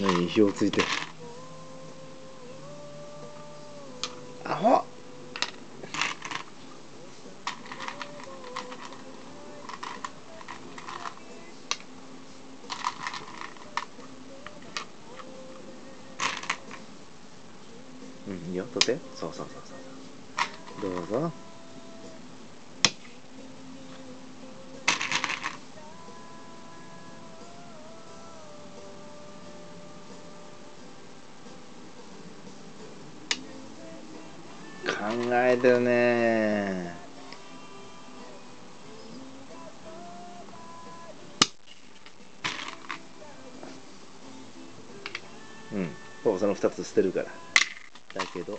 何火をついて。アホ。うんいいよ取って。そうそうそうそう。どうぞえてるね。うん。パパその2つ捨てるから。だけど。